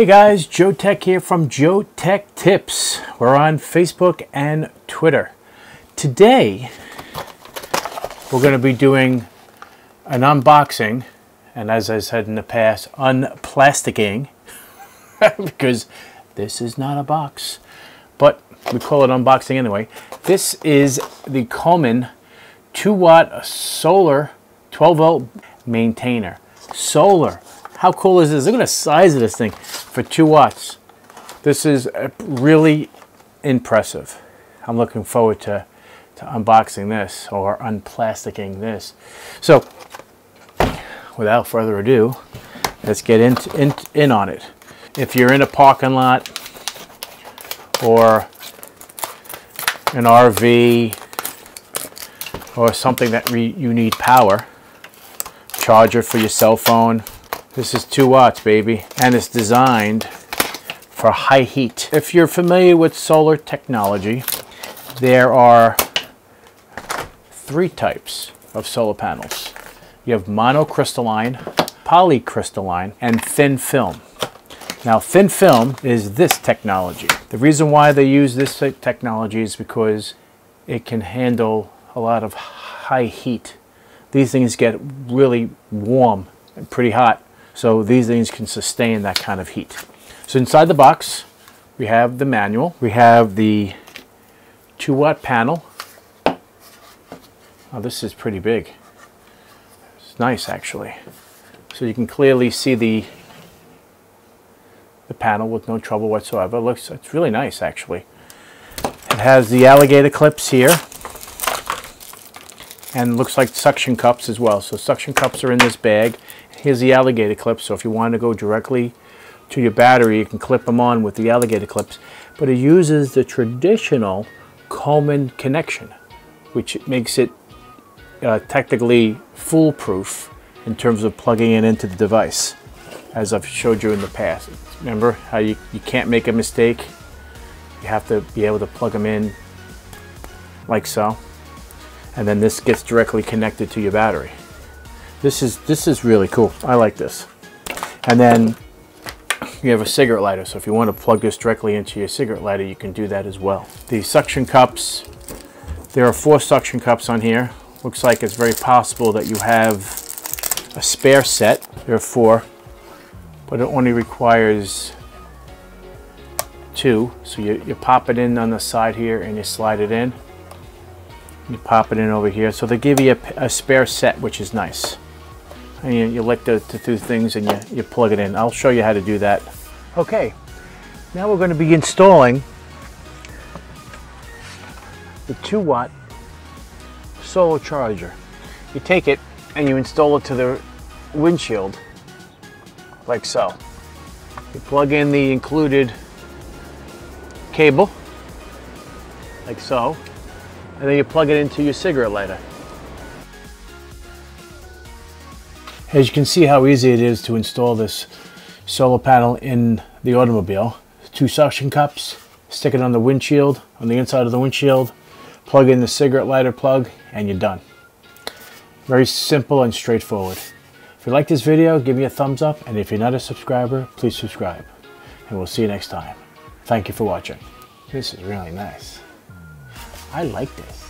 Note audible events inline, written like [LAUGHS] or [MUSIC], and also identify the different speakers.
Speaker 1: Hey guys, Joeteck here from Joe Tech Tips. We're on Facebook and Twitter. Today, we're going to be doing an unboxing, and as I said in the past, unplasticking, [LAUGHS] because this is not a box, but we call it unboxing anyway. This is the Coleman 2 watt solar 12 volt maintainer. Solar how cool is this? Look at the size of this thing for two watts. This is uh, really impressive. I'm looking forward to, to unboxing this or unplasticking this. So without further ado, let's get in, in, in on it. If you're in a parking lot or an RV or something that you need power, charger for your cell phone, this is 2 watts, baby, and it's designed for high heat. If you're familiar with solar technology, there are three types of solar panels. You have monocrystalline, polycrystalline, and thin film. Now, thin film is this technology. The reason why they use this technology is because it can handle a lot of high heat. These things get really warm and pretty hot so these things can sustain that kind of heat. So inside the box, we have the manual. We have the 2 watt panel. Oh, this is pretty big. It's nice actually. So you can clearly see the the panel with no trouble whatsoever. It looks it's really nice actually. It has the alligator clips here and looks like suction cups as well. So suction cups are in this bag Here's the alligator clip, so if you want to go directly to your battery, you can clip them on with the alligator clips. But it uses the traditional Coleman connection, which makes it uh, technically foolproof in terms of plugging it into the device, as I've showed you in the past. Remember how you, you can't make a mistake? You have to be able to plug them in like so. And then this gets directly connected to your battery. This is this is really cool. I like this. And then you have a cigarette lighter. So if you want to plug this directly into your cigarette lighter, you can do that as well. The suction cups, there are four suction cups on here. Looks like it's very possible that you have a spare set. There are four, but it only requires two. So you, you pop it in on the side here and you slide it in. You pop it in over here. So they give you a, a spare set, which is nice and you, you lick the, the two things and you, you plug it in. I'll show you how to do that. Okay, now we're going to be installing the 2 watt solar charger. You take it and you install it to the windshield like so. You plug in the included cable like so and then you plug it into your cigarette lighter. As you can see how easy it is to install this solar panel in the automobile. Two suction cups, stick it on the windshield, on the inside of the windshield, plug in the cigarette lighter plug, and you're done. Very simple and straightforward. If you like this video, give me a thumbs up, and if you're not a subscriber, please subscribe. And we'll see you next time. Thank you for watching. This is really nice. I like this.